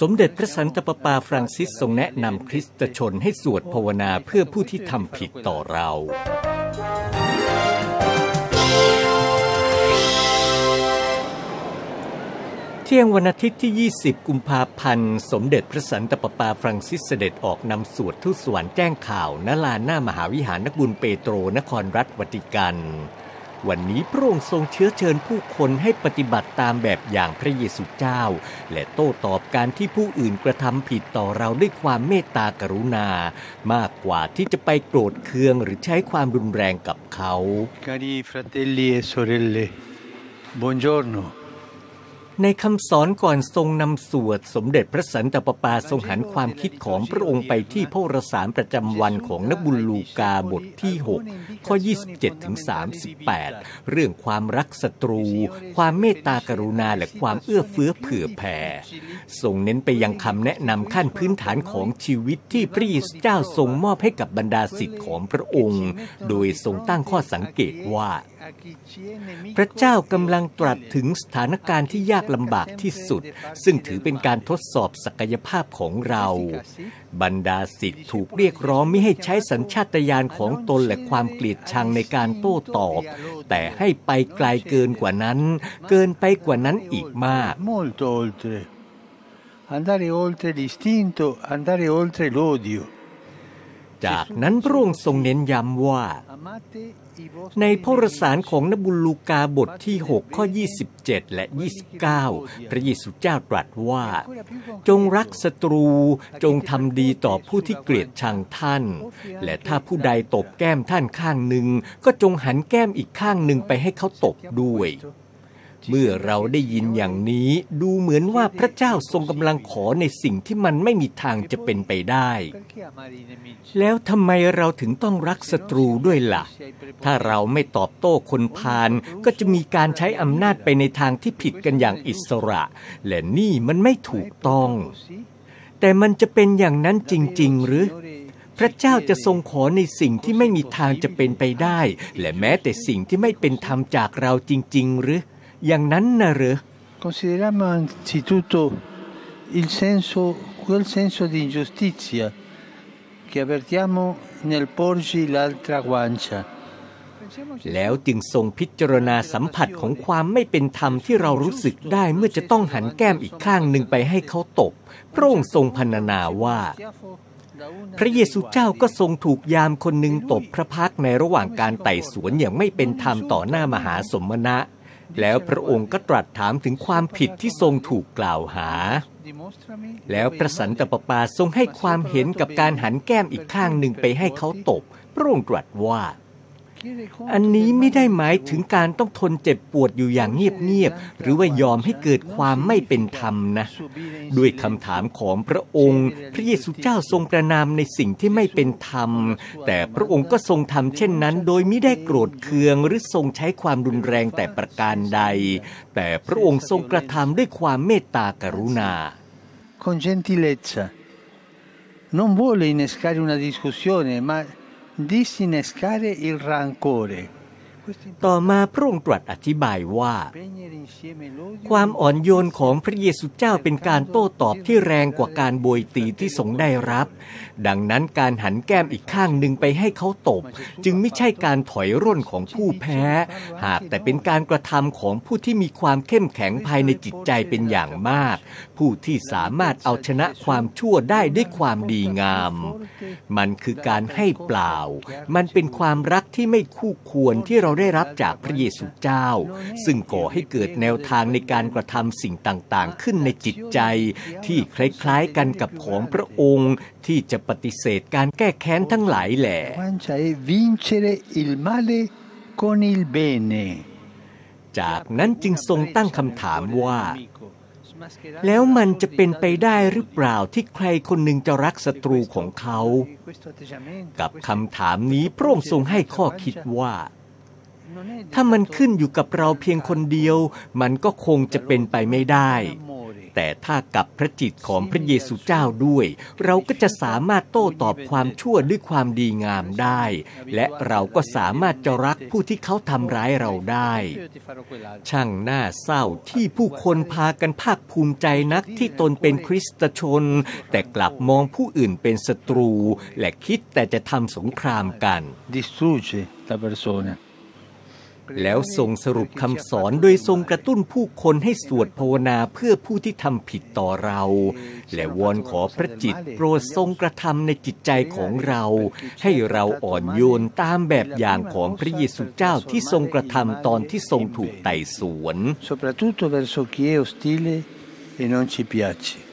สมเด็จพระสันตะปาปาฟรังซิสทรงแนะนำคริสตชนให้สวดภาวนาเพื่อผู้ที่ทำผิดต่อเรา เที่ยงวันอาทิตย์ที่ 20 กุมภาพันธ์ สมเด็จพระสันตะปาปาฟรังซิสเสด็จออกนำสวดทุสวรรค์แจ้งข่าวณลานหน้ามหาวิหารนักบุญเปโตรนครรัฐวัติกัน วันนี้พระองค์ทรงเชื้อเชิญผู้คนให้ปฏิบัติตามแบบอย่างพระเยซูเจ้า และโต้ตอบการที่ผู้อื่นกระทำผิดต่อเราด้วยความเมตตากรุณา มากกว่าที่จะไปโกรธเคืองหรือใช้ความรุนแรงกับเขา Cari fratelli e sorelle, buongiorno. ในคำสอนก่อนทรงนำสวด สมเด็จพระสันตะปาปาทรงหันความคิดของพระองค์ไปที่พระรสารประจำวันของนบุญลูกาบทที่ 6 ข้อ 27ถึง38 เรื่องความรักศัตรู ความเมตตากรุณาและความเอื้อเฟื้อเผื่อแผ่ทรงเน้นไปยังคำแนะนำขั้นพื้นฐานของชีวิตที่พระเยซูเจ้าทรงมอบให้กับบรรดาสิทธิ์ของพระองค์ โดยทรงตั้งข้อสังเกตว่า พระเจ้ากำลังตรัสถึงสถานการณ์ที่ยากลำบากที่สุด ซึ่งถือเป็นการทดสอบศักยภาพของเรา บรรดาสิทธิ์ถูกเรียกร้องไม่ให้ใช้สัญชาตญาณของตนและความเกลียดชังในการโต้ตอบ แต่ให้ไปไกลเกินกว่านั้น เกินไปกว่านั้นอีกมาก Andare oltre l'istinto, andare oltre l'odio. จากนั้นพระองค์ทรงเน้นย้ำว่า ในพระรสารของนบุลูกาบทที่ 6 ข้อ 27 และ 29 พระเยซูเจ้าตรัสว่า จงรักศัตรูจงทำดีต่อผู้ที่เกลียดชังท่าน และถ้าผู้ใดตบแก้มท่านข้างหนึ่ง ก็จงหันแก้มอีกข้างหนึ่งไปให้เขาตบด้วย เมื่อเราได้ยินอย่างนี้ดูเหมือนว่าพระเจ้าทรงกำลังขอในสิ่งที่มันไม่มีทางจะเป็นไปได้ แล้วทำไมเราถึงต้องรักศัตรูด้วยล่ะ ถ้าเราไม่ตอบโต้คนพาลก็จะมีการใช้อำนาจไปในทางที่ผิดกันอย่างอิสระ และนี่มันไม่ถูกต้อง แต่มันจะเป็นอย่างนั้นจริง ๆ หรือพระเจ้าจะทรงขอในสิ่งที่ไม่มีทางจะเป็นไปได้ และแม้แต่สิ่งที่ไม่เป็นธรรมจากเราจริง ๆ หรือ อย่างนั้นนะเหรอ Consideriamo anzitutto il senso, quel senso di ingiustizia che avvertiamo nel porgi l'altra guancia. แล้วจึงทรงพิจารณาสัมผัสของความไม่เป็นธรรมที่เรารู้สึกได้เมื่อจะต้องหันแก้มอีกข้างหนึ่งไปให้เขาตบ พระองค์ทรงพรรณนาว่า พระเยซูเจ้าก็ทรงถูกยามคนหนึ่งตบพระพักตร์ในระหว่างการไต่สวนอย่างไม่เป็นธรรมต่อหน้ามหาสมณะ แล้วพระองค์ก็ตรัสถามถึงความผิดที่ทรงถูกกล่าวหา แล้วพระสันตะปาปาทรงให้ความเห็นกับการหันแก้มอีกข้างหนึ่งไปให้เขาตบ พระองค์ตรัสว่า อันนี้ไม่ได้หมายถึงการต้องทนเจ็บปวดอยู่อย่างเงียบๆ หรือว่ายอมให้เกิดความไม่เป็นธรรมนะ ด้วยคำถามของพระองค์ พระเยซูเจ้าทรงประนามในสิ่งที่ไม่เป็นธรรม แต่พระองค์ก็ทรงทำเช่นนั้น โดยไม่ได้โกรธเคืองหรือทรงใช้ความรุนแรงแต่ประการใด แต่พระองค์ทรงกระทำด้วยความเมตตากรุณา con gentilezza. Non vuole innescare una discussione, ma disinnescare il rancore. ต่อมาพระองค์ตรัสอธิบายว่า ความอ่อนโยนของพระเยซูเจ้าเป็นการโต้ตอบที่แรงกว่าการโบยตีที่ทรงได้รับ ดังนั้นการหันแก้มอีกข้างหนึ่งไปให้เขาตบ จึงไม่ใช่การถอยร่นของผู้แพ้ หากแต่เป็นการกระทำของผู้ที่มีความเข้มแข็งภายในจิตใจเป็นอย่างมาก ผู้ที่สามารถเอาชนะความชั่วได้ด้วยความดีงาม มันคือการให้เปล่า มันเป็นความรักที่ไม่คู่ควรที่เราได้รับจากพระเยซูเจ้า ซึ่งก่อให้เกิดแนวทางในการกระทำสิ่งต่างๆ ขึ้นในจิตใจ ที่คล้ายๆกันกับของพระองค์ที่จะปฏิเสธการแก้แค้นทั้งหลายแหล่จากนั้นจึงทรงตั้งคำถามว่าแล้วมันจะเป็นไปได้หรือเปล่าที่ใครคนหนึ่งจะรักศัตรูของเขา กับคำถามนี้พระองค์ทรงให้ข้อคิดว่า ถ้ามันขึ้นอยู่กับเราเพียงคนเดียว มันก็คงจะเป็นไปไม่ได้ แต่ถ้ากับพระจิตของพระเยซูเจ้าด้วย เราก็จะสามารถโต้ตอบความชั่วด้วยความดีงามได้ และเราก็สามารถจะรักผู้ที่เขาทำร้ายเราได้ ช่างน่าเศร้าที่ผู้คนพากันภาคภูมิใจนักที่ตนเป็นคริสตชน แต่กลับมองผู้อื่นเป็นศัตรู และคิดแต่จะทำสงครามกัน distrugge la persona. แล้วทรงสรุปคำสอนโดยทรงกระตุ้นผู้คนให้สวดภาวนาเพื่อผู้ที่ทำผิดต่อเรา และวอนขอพระจิตโปรดทรงกระทำในจิตใจของเรา ให้เราอ่อนโยนตามแบบอย่างของพระเยซูเจ้าที่ทรงกระทำตอนที่ทรงถูกไต่สวน soprattutto verso chi è ostile e non ci piace.